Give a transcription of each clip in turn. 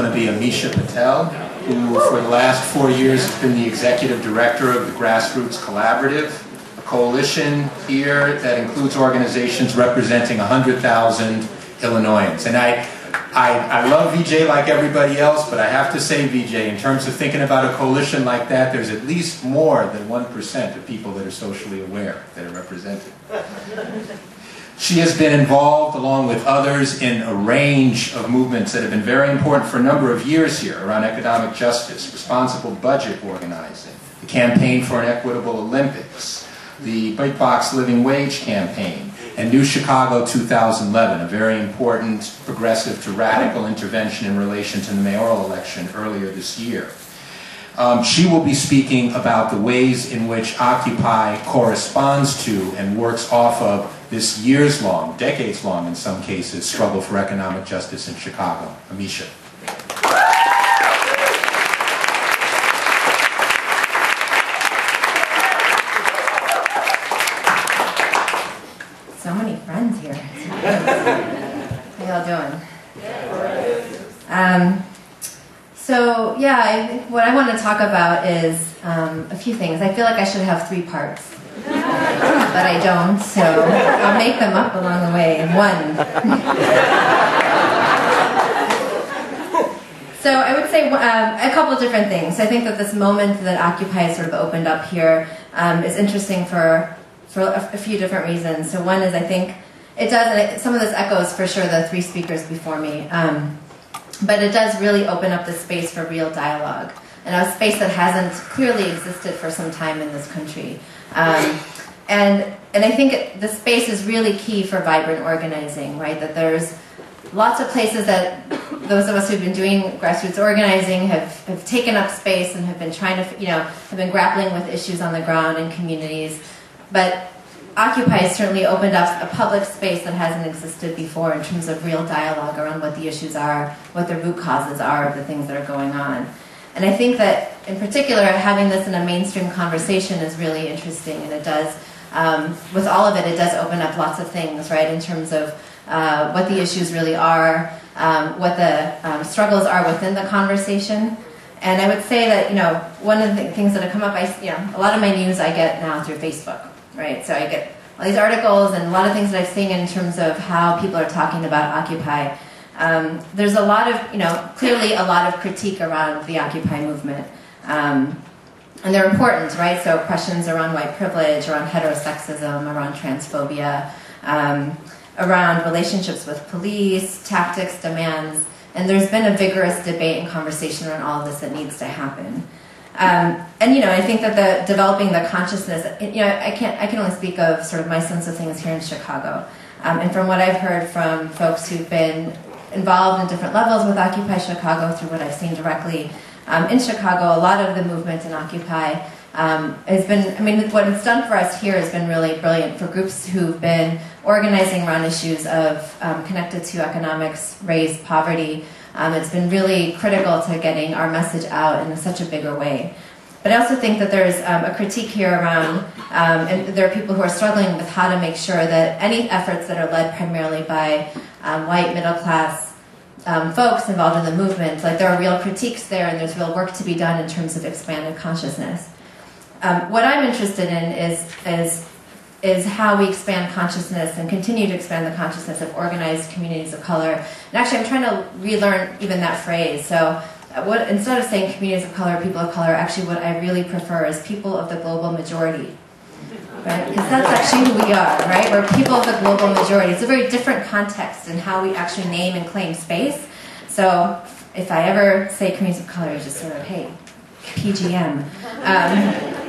going to be Amisha Patel, who for the last four years has been the executive director of the Grassroots Collaborative, a coalition here that includes organizations representing 100,000 Illinoisans. And I, I, I love VJ like everybody else, but I have to say, VJ, in terms of thinking about a coalition like that, there's at least more than 1% of people that are socially aware that are represented. She has been involved, along with others, in a range of movements that have been very important for a number of years here around economic justice, responsible budget organizing, the campaign for an equitable Olympics, the Big Box Living Wage campaign, and New Chicago 2011, a very important progressive to radical intervention in relation to the mayoral election earlier this year. Um, she will be speaking about the ways in which Occupy corresponds to and works off of this years long, decades long in some cases, struggle for economic justice in Chicago. Amisha. So many friends here. How y'all doing? Um, so yeah, I, what I want to talk about is um, a few things. I feel like I should have three parts but I don't, so I'll make them up along the way. One. so I would say um, a couple different things. I think that this moment that Occupy sort of opened up here um, is interesting for for a, a, few different reasons. So one is I think it does, some of this echoes for sure the three speakers before me, um, but it does really open up the space for real dialogue and a space that hasn't clearly existed for some time in this country. Um, and, and I think the space is really key for vibrant organizing, right? That there's lots of places that those of us who've been doing grassroots organizing have, have taken up space and have been trying to, you know, have been grappling with issues on the ground in communities. But Occupy has certainly opened up a public space that hasn't existed before in terms of real dialogue around what the issues are, what the root causes are of the things that are going on. And I think that, in particular, having this in a mainstream conversation is really interesting, and it does, um, with all of it, it does open up lots of things, right, in terms of uh, what the issues really are, um, what the um, struggles are within the conversation. And I would say that, you know, one of the things that have come up, I, you know, a lot of my news I get now through Facebook, right? So I get all these articles and a lot of things that I've seen in terms of how people are talking about Occupy. Um, there's a lot of, you know, clearly a lot of critique around the Occupy movement. Um, and they're important, right? So questions around white privilege, around heterosexism, around transphobia, um, around relationships with police, tactics, demands. And there's been a vigorous debate and conversation around all of this that needs to happen. Um, and you know, I think that the developing the consciousness, you know, I can't, I can only speak of sort of my sense of things here in Chicago. Um, and from what I've heard from folks who've been involved in different levels with Occupy Chicago through what I've seen directly um, in Chicago. A lot of the movement in Occupy um, has been, I mean, what it's done for us here has been really brilliant for groups who've been organizing around issues of um, connected to economics, race, poverty. Um, it's been really critical to getting our message out in such a bigger way. But I also think that there's um, a critique here around, um, and there are people who are struggling with how to make sure that any efforts that are led primarily by um, white middle class um, folks involved in the movement, like there are real critiques there and there's real work to be done in terms of expanded consciousness. Um, what I'm interested in is, is, is how we expand consciousness and continue to expand the consciousness of organized communities of color. And actually, I'm trying to relearn even that phrase. So what, instead of saying communities of color, people of color, actually what I really prefer is people of the global majority. Right? Because that's actually who we are, right? We're people of the global majority. It's a very different context in how we actually name and claim space. So if I ever say communities of color, it's just sort of, hey, PGM. Um,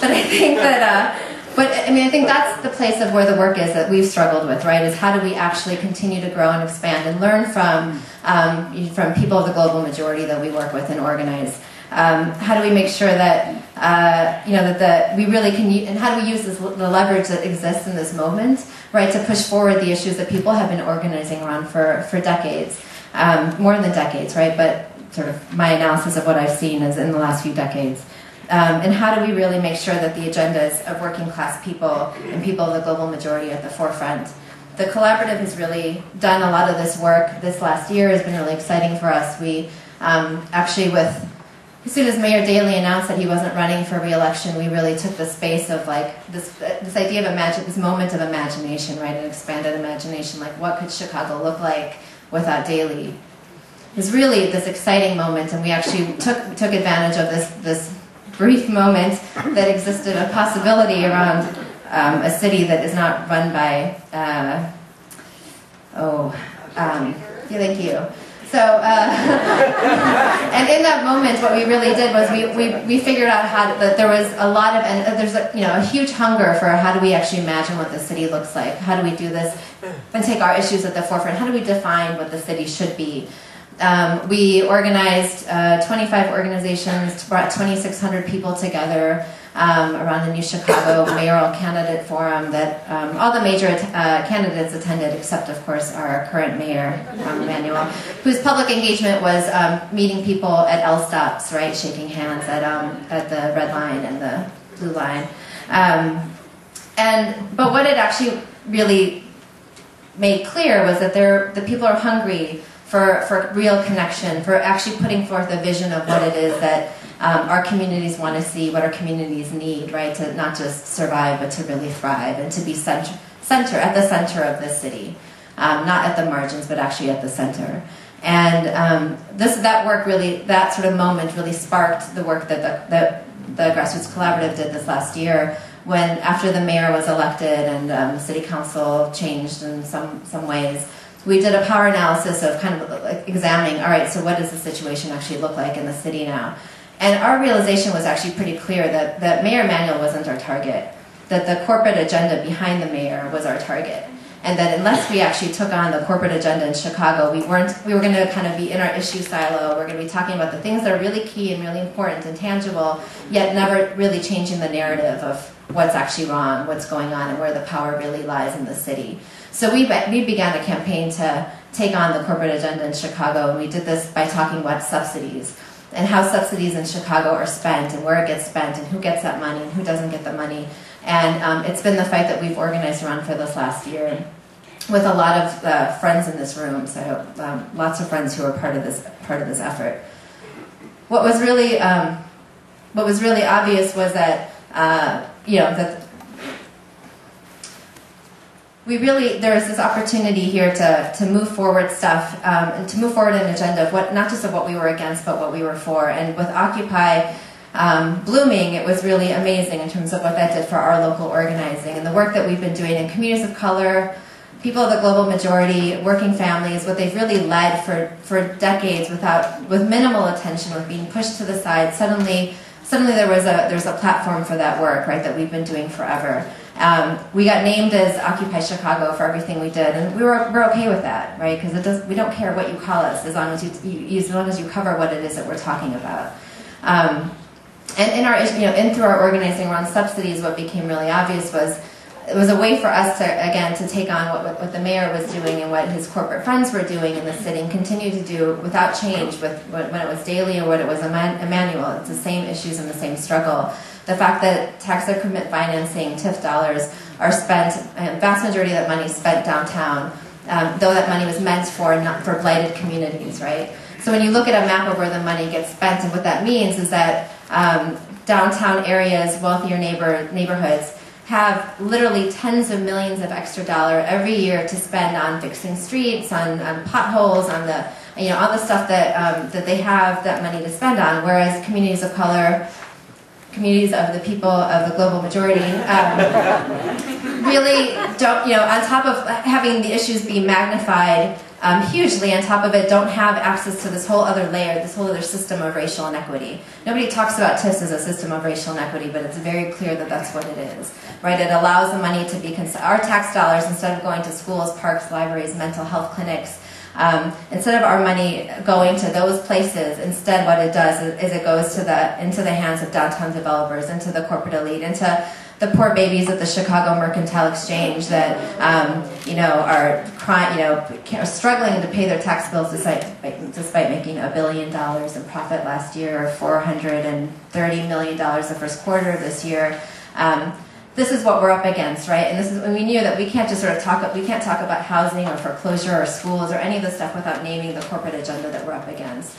but I think that uh, but I mean, I think that's the place of where the work is that we've struggled with, right? Is how do we actually continue to grow and expand and learn from um, from people of the global majority that we work with and organize. Um, how do we make sure that uh, you know that the, we really can and how do we use this, the leverage that exists in this moment, right, to push forward the issues that people have been organizing around for for decades, um, more than decades, right? But sort of my analysis of what I've seen is in the last few decades. Um, and how do we really make sure that the agendas of working class people and people of the global majority are at the forefront? the collaborative has really done a lot of this work this last year. has been really exciting for us. We um, actually, with as soon as Mayor Daley announced that he wasn't running for reelection, we really took the space of like this this idea of imagine this moment of imagination, right? An expanded imagination, like what could Chicago look like without Daley? It was really this exciting moment, and we actually took took advantage of this this brief moment that existed, a possibility around um, a city that is not run by, uh, oh, um, yeah, thank you. So, uh, and in that moment, what we really did was we, we, we figured out how to, that there was a lot of, and there's a, you know, a huge hunger for how do we actually imagine what the city looks like? How do we do this and take our issues at the forefront? How do we define what the city should be? Um, we organized uh, 25 organizations, brought 2,600 people together um, around the New Chicago Mayoral Candidate Forum that um, all the major uh, candidates attended, except, of course, our current mayor, Rahm Emanuel, whose public engagement was um, meeting people at L stops, right, shaking hands at, um, at the red line and the blue line. Um, and But what it actually really made clear was that there the people are hungry for, for real connection, for actually putting forth a vision of what it is that um, our communities want to see, what our communities need, right, to not just survive, but to really thrive and to be center, center at the center of the city. Um, not at the margins, but actually at the center. And um, this, that work really, that sort of moment really sparked the work that the, the Grassroots Collaborative did this last year when, after the mayor was elected and um, city council changed in some, some ways, we did a power analysis of kind of examining, all right, so what does the situation actually look like in the city now? And our realization was actually pretty clear that, that Mayor Emanuel wasn't our target, that the corporate agenda behind the mayor was our target. And that unless we actually took on the corporate agenda in Chicago, we weren't we were going to kind of be in our issue silo. We're going to be talking about the things that are really key and really important and tangible, yet never really changing the narrative of what's actually wrong, what's going on, and where the power really lies in the city. So we, we began a campaign to take on the corporate agenda in Chicago, and we did this by talking about subsidies and how subsidies in Chicago are spent and where it gets spent and who gets that money and who doesn't get the money. And um, it's been the fight that we've organized around for this last year with a lot of uh, friends in this room. So um, lots of friends who are part of this part of this effort. What was really um, what was really obvious was that uh, you know that we really there is this opportunity here to to move forward stuff um, and to move forward an agenda of what not just of what we were against but what we were for. And with occupy um, blooming it was really amazing in terms of what that did for our local organizing and the work that we've been doing in communities of color people of the global majority working families what they've really led for for decades without with minimal attention with being pushed to the side. Suddenly suddenly there was a there's a platform for that work right that we've been doing forever um, we got named as Occupy Chicago for everything we did, and we were we're okay with that, right? Because we don't care what you call us as long as you, you as long as you cover what it is that we're talking about. Um, and in our you know in through our organizing around subsidies, what became really obvious was it was a way for us to again to take on what, what the mayor was doing and what his corporate friends were doing in the city and continue to do without change with when it was Daley or what it was Emanuel. It's the same issues and the same struggle the fact that tax increment financing, TIF dollars, are spent, a vast majority of that money spent downtown, um, though that money was meant for not for blighted communities, right? So when you look at a map of where the money gets spent, and what that means is that um, downtown areas, wealthier neighbor neighborhoods, have literally tens of millions of extra dollar every year to spend on fixing streets, on, on potholes, on the you know all the stuff that um, that they have that money to spend on. Whereas communities of color communities of the people of the global majority um, really don't, you know, on top of having the issues be magnified um, hugely, on top of it, don't have access to this whole other layer, this whole other system of racial inequity. Nobody talks about TIFs as a system of racial inequity, but it's very clear that that's what it is, right? It allows the money to be, our tax dollars, instead of going to schools, parks, libraries, mental health clinics, um, instead of our money going to those places, instead what it does is, it goes to the into the hands of downtown developers, into the corporate elite, into the poor babies at the Chicago Mercantile Exchange that um, you know are crying, you know, struggling to pay their tax bills despite despite making a billion dollars in profit last year, or 430 million dollars the first quarter of this year. Um, this is what we're up against, right? And this is when we knew that we can't just sort of talk, up, we can't talk about housing or foreclosure or schools or any of this stuff without naming the corporate agenda that we're up against.